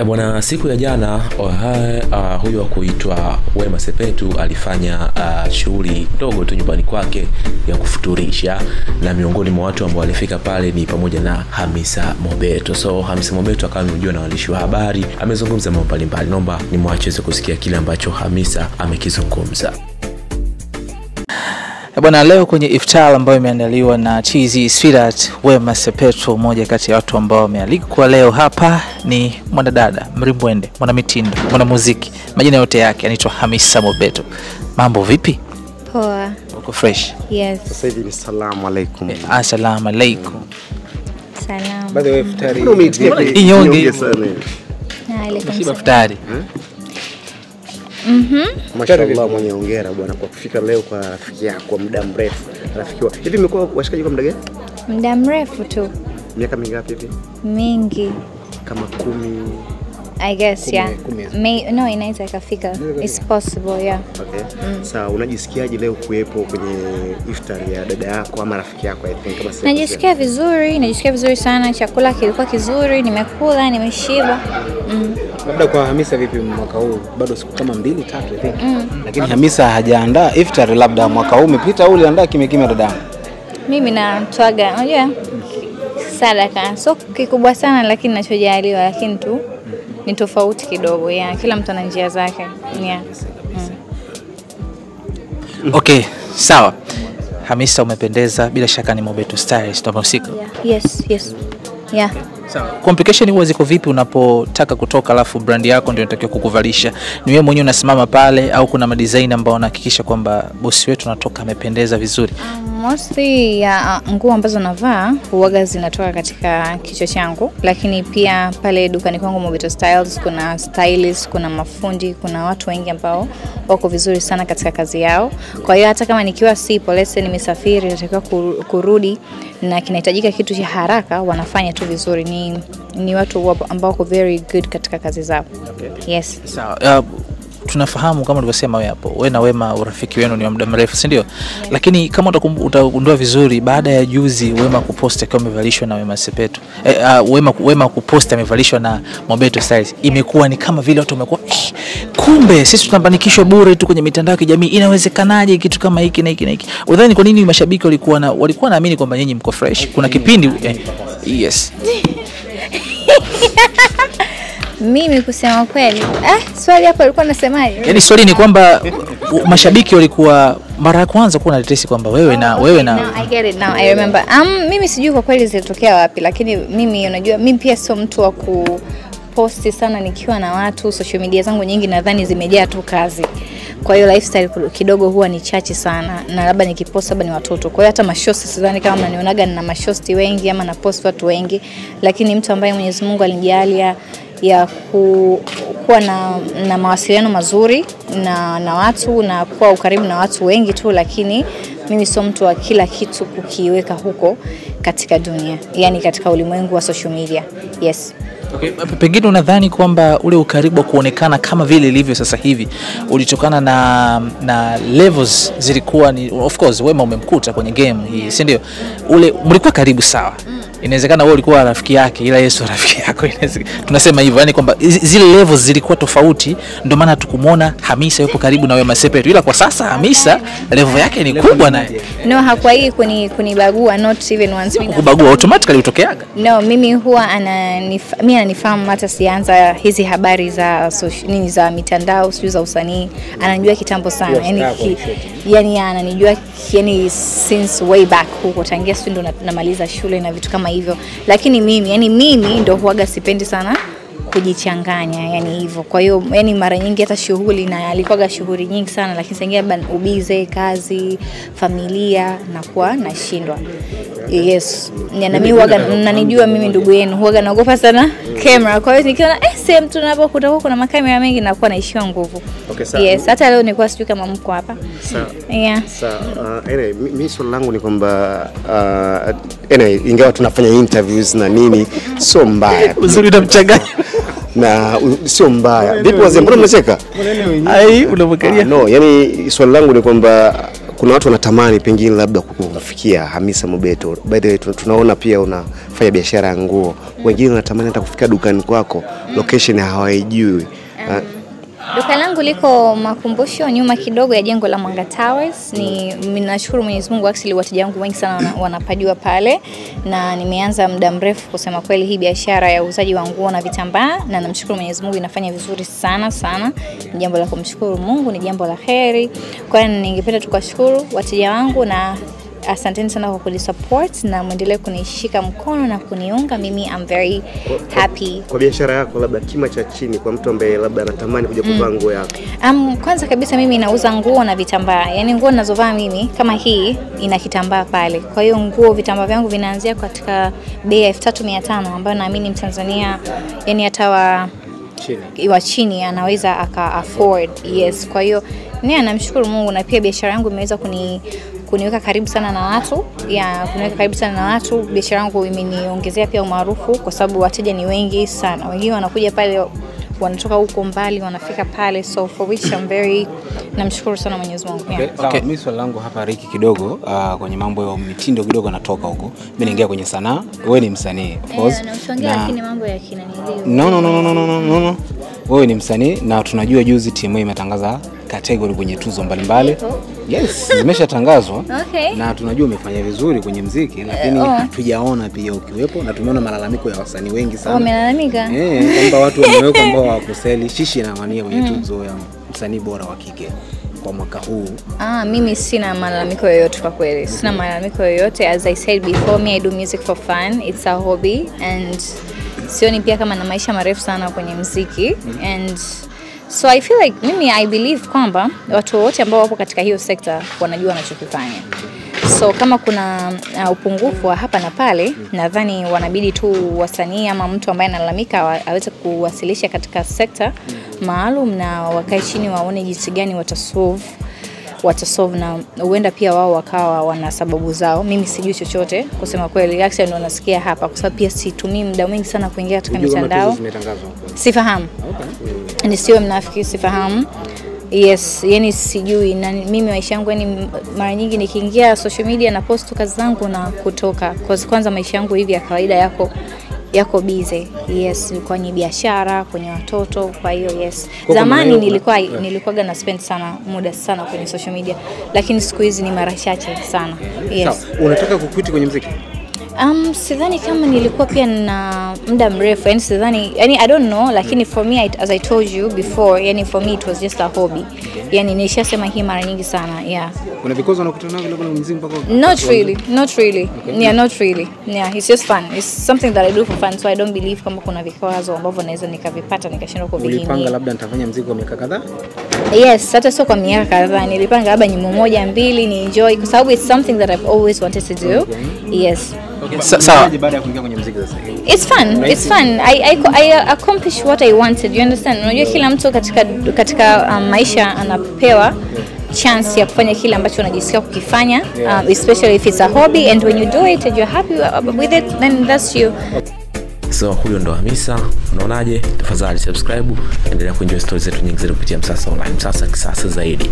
E bwana, siku ya jana uh, huyu wa kuitwa Wema Sepetu alifanya uh, shughuli ndogo tu nyumbani kwake ya kufuturisha, na miongoni mwa watu ambao walifika pale ni pamoja na Hamisa Mobeto. So Hamisa Mobeto akawa amehojiwa na waandishi wa habari, amezungumza mambo mbalimbali. Naomba nimwacheze kusikia kile ambacho Hamisa amekizungumza. Bwana, leo kwenye iftar ambayo imeandaliwa na TZ Sweetheart Wema Sepetu, mmoja kati ya watu ambao wamealikwa leo hapa ni mwanadada mrimbwende, mwanamitindo, mwanamuziki, majina yote yake anaitwa Hamisa Mobeto. Mambo vipi? Poa. Uko fresh? Yes. Sasa hivi ni salamu alaikum. Assalamu alaikum. Salamu. By the way, iftari. Ki- inyonge sana. Na? Alaikum Shiba futari. Mashallah, mwenye ongera bwana kwa kufika leo kwa rafiki yako kwa muda mrefu. Rafiki wako. Hivi mmekuwa washikaji kwa muda gani? Muda mrefu tu. Miaka mingapi hivi? Mingi. Kama kumi. I guess, yeah. Kume. May, no, inaweza ikafika. It's possible, yeah. Okay. Mm. Sawa, unajisikiaje leo kuwepo kwenye iftar ya dada yako ama rafiki yako I think kama? Najisikia vizuri, najisikia vizuri sana. Chakula kilikuwa kizuri, nimekula, nimeshiba. Mm. labda kwa Hamisa vipi mwaka huu? Bado siku kama mbili tatu I think. Mm. Lakini Hamisa hajaandaa iftar, labda mwaka huu umepita au uliandaa kime kime dadangu? Mimi natwaga, unajua sadaka sio kikubwa sana, lakini nachojaliwa, lakini tu ni tofauti kidogo. Yeah, kila mtu ana njia zake. Yeah. mm. Okay, sawa. Hamisa umependeza, bila shaka ni Mobeto Stylist ndio mhusika. Yes, yes. Yeah. Sawa. Complication huwa ziko vipi unapotaka kutoka alafu brandi yako ndio inatakiwa kukuvalisha? Ni wewe mwenyewe unasimama pale au kuna madesign ambao wanahakikisha kwamba bosi wetu anatoka amependeza vizuri? Mostly ya uh, nguo ambazo navaa huwaga zinatoka katika kichwa changu, lakini pia pale dukani kwangu Mobito Styles kuna stylist, kuna mafundi, kuna watu wengi ambao wako vizuri sana katika kazi yao. Kwa hiyo hata kama nikiwa sipo, let's say nimesafiri, natakiwa kurudi na kinahitajika kitu cha haraka, wanafanya tu vizuri. Ni, ni watu ambao wako very good katika kazi zao. Okay. Yes. Sawa. Uh, tunafahamu kama ulivyosema wewe hapo, wewe na Wema urafiki wenu ni wa muda mrefu, si ndio? Yeah. Lakini kama utagundua vizuri, baada ya juzi Wema kupost akiwa amevalishwa na Wema Sepetu eh, uh, Wema, Wema kupost amevalishwa na Mobeto Styles, imekuwa ni kama vile watu wamekuwa eh, kumbe sisi tunabanikishwa bure tu kwenye mitandao ya kijamii, inawezekanaje kitu kama hiki na hiki na hiki? Udhani kwa nini mashabiki walikuwa na walikuwa naamini kwamba nyinyi mko fresh? Kuna kipindi eh, yes Mimi kusema kweli, eh, swali hapo alikuwa nasemaje? Yaani swali ni kwamba mashabiki walikuwa mara ya kwanza kuwa na tetesi kwamba wewe na wewe Now na I get it now. I remember. Um, mimi sijui kwa kweli zilitokea wapi, lakini mimi unajua, mimi pia sio mtu wa ku posti sana nikiwa na watu. Social media zangu nyingi nadhani zimejaa tu kazi, kwa hiyo lifestyle kidogo huwa ni chache sana, na labda nikipost labda ni watoto. Kwa hiyo hata mashosti sidhani kama mnanionaga nina mashosti wengi ama na post watu wengi, lakini mtu ambaye Mwenyezi Mungu alinijalia ya ku, kuwa na, na mawasiliano mazuri na, na watu na kuwa ukaribu na watu wengi tu, lakini mimi sio mtu wa kila kitu kukiweka huko katika dunia, yani katika ulimwengu wa social media. Yes. okay, pengine unadhani kwamba ule ukaribu wa kuonekana kama vile ilivyo sasa hivi ulitokana na na levels zilikuwa ni of course Wema umemkuta kwenye game hii, si ndio? Ule mlikuwa karibu sawa. Inawezekana wewe ulikuwa rafiki yake ila Yesu rafiki yako. Inawezekana- Tunasema hivyo, yani kwamba zi- zile levels zilikuwa tofauti, ndio maana tukumwona Hamisa yupo karibu na Wema Sepetu, ila kwa sasa Hamisa level yake ni kubwa naye. No, hakuwahi kuni, kunibagua not even once. Mimi- Kubagua automatically utokeaga. No, mimi huwa ananif, mimi ananifahamu hata sianza hizi habari za soci- nini za mitandao sio za usanii, ananijua kitambo sana yani, ki, yani ananijua yani since way back huko tangia sio ndo namaliza shule na vitu kama hivyo, lakini mimi yani mimi ndo huaga sipendi sana kujichanganya yani hivyo. Kwa hiyo yani mara nyingi hata shughuli na alikuwaga shughuli nyingi sana, lakini saa ingine labda ubize, kazi, familia nakuwa nashindwa. Yes, na mimi huwaga nanijua mimi ndugu yenu huwaga naogopa sana kamera. Kwa hiyo nikiona eh, sehemu tunapo kutakuwa kuna makamera mengi nakuwa naishiwa nguvu. Okay, sawa. Yes, hata leo nilikuwa sijui kama mko hapa. Sawa. Yeah. Sawa. uh, anyway, mi, mi swali langu ni kwamba uh, anyway, ingawa tunafanya interviews na nini sio mbaya Uzuri unamchanganya. Na sio mbaya. Vipi wazee, mbona mnacheka? Ai, Ah, unamwangalia. no, yani swali langu ni kwamba kuna watu wanatamani pengine labda kufikia Hamisa Mobeto. By the way, tunaona pia unafanya biashara ya nguo, wengine wanatamani hata kufika dukani kwako, location hawaijui. Ah, Duka langu liko makumbusho nyuma kidogo ya jengo la Mwanga Towers. Ni ninashukuru Mwenyezi Mungu, actually wateja wangu wengi sana wana- wanapajua pale, na nimeanza muda mrefu kusema kweli hii biashara ya uuzaji wa nguo na vitambaa, na namshukuru Mwenyezi Mungu inafanya vizuri sana sana. Ni jambo la kumshukuru Mungu, ni jambo la heri. Kwa hiyo ningependa tukashukuru wateja wangu na asanteni sana kwa kunisupport na mwendelee kunishika mkono na kuniunga. Mimi I'm very happy kwa biashara yako, labda kima cha chini kwa mtu ambaye labda anatamani kuja kuvaa mm. nguo yako Um, kwanza kabisa mimi nauza nguo na vitambaa, yaani nguo ninazovaa mimi kama hii ina kitambaa pale. Kwa hiyo nguo, vitambaa vyangu vinaanzia katika bei ya elfu tatu mia tano ambayo naamini Mtanzania yani hata wa Chini. wa chini anaweza aka afford. Yes, kwa hiyo nia namshukuru Mungu na pia biashara yangu imeweza kuni kuniweka karibu sana na watu ya kuniweka karibu sana na watu. Biashara yangu imeniongezea pia umaarufu kwa sababu wateja ni wengi sana, wengine wanakuja pale wanatoka huko mbali wanafika pale, so for which I'm very namshukuru sana Mwenyezi Mungu yeah. Okay. Okay. Mimi swali langu hapa Riki kidogo uh, kwenye mambo ya mitindo kidogo natoka huko. Mimi naingia kwenye sanaa. Wewe ni msanii of course. Na- lakini mambo ya kina No, no, no, no, no, no, no, no. Wewe ni msanii na tunajua juzi timu imetangaza category kwenye tuzo mbalimbali. Yes, zimeshatangazwa. Okay. Na tunajua umefanya vizuri kwenye mziki lakini uh, oh. hatujaona pia ukiwepo na tumeona malalamiko ya wasanii wengi sana. Wamelalamika? Eh, kwamba watu wamewekwa ambao hawakuseli. Shishi inawania kwenye tuzo ya msanii bora wa kike kwa mwaka huu. Ah, mimi sina malalamiko yoyote kwa kweli, sina malalamiko yoyote. As I said before, me I do music for fun, it's a hobby and sioni pia kama na maisha marefu sana kwenye mziki and so I feel like mimi I believe kwamba watu wote ambao wapo katika hiyo sekta wanajua wanachokifanya. So kama kuna uh, upungufu wa hapa na pale, nadhani wanabidi tu wasanii ama mtu ambaye analalamika aweze kuwasilisha katika sekta maalum na wakae chini waone jinsi gani watasolve watasolve na huenda pia wao wakawa wana sababu zao. Mimi sijui chochote kusema kweli, actually ndio nasikia hapa kwa sababu pia situmii muda mwingi sana kuingia katika mitandao. sifahamu Sifahamu, nisiwe mnafiki, sifahamu. Yes, yani sijui na mimi maisha yangu yani mara nyingi nikiingia social media na post kazi zangu na kutoka. Cause kwanza maisha yangu hivi ya kawaida yako yako busy. Yes, kwenye biashara, kwenye watoto, kwa hiyo yes. Kwa Zamani nilikuwa yeah. nilikuwa nilikuwaga na spend sana muda sana kwenye social media, lakini siku hizi ni mara chache sana. Yes. Sawa, unataka kukwiti kwenye mziki? Um, sidhani kama nilikuwa pia na muda mrefu yani sidhani yani I don't know lakini for me I, as I told you before yani for me it was just a hobby. Yani nishasema hii mara nyingi sana yeah. Kuna vikwazo unakutana navyo labda mziki mpaka not really not really. Yeah not really. Yeah it's just fun. It's something that I do for fun so I don't believe kama kuna vikwazo ambavyo naweza nikavipata nikashindwa ulipanga labda nitafanya mziki kwa miaka kadhaa? yes hata sio kwa miaka kadhaa nilipanga labda nyimbo moja mbili ni enjoy kwa sababu it's something that I've always wanted to do. Yes Sa- sawa. Baada ya kuingia kwenye mziki sasa? It's fun. It's fun. I, I, I accomplish what I wanted. You understand? Unajua kila mtu katika katika um, maisha anapewa chance ya kufanya kile ambacho unajisikia kukifanya um, especially if it's a hobby and when you do it and you're happy with it then that's you. so huyo ndo hamisa unaonaje tafadhali subscribe endelea kuenjoy stori zetu nyingi zetu kupitia msasa online msasa kisasa zaidi